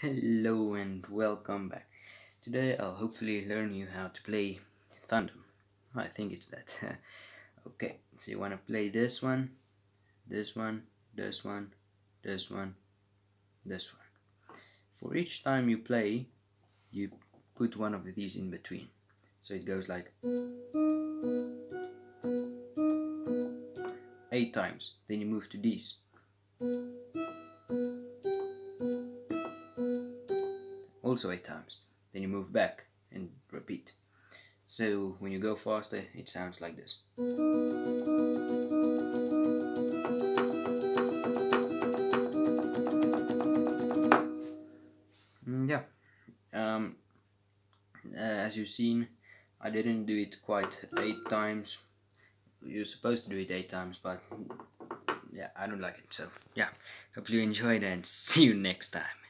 Hello and welcome back. Today I'll hopefully learn you how to play Thunder. I think it's that. okay, so you want to play this one, this one, this one, this one, this one. For each time you play, you put one of these in between. So it goes like eight times. Then you move to these. Also eight times. Then you move back and repeat. So when you go faster, it sounds like this. Mm, yeah. Um, uh, as you've seen, I didn't do it quite eight times. You're supposed to do it eight times, but yeah, I don't like it. So yeah, hope you enjoyed and see you next time.